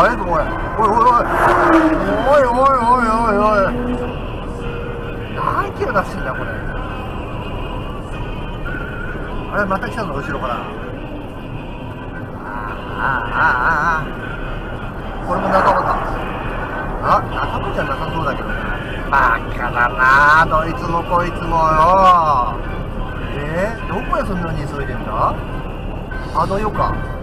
早いぞおいおいおいおいおいおいおいおいおい何キロ出してんだこれあれまた来たぞ後ろからああああああこれも仲間かあ仲間じゃなさそうだけどねバカだなどいつもこいつもよえー、どこへそんなに急いでんだあの世か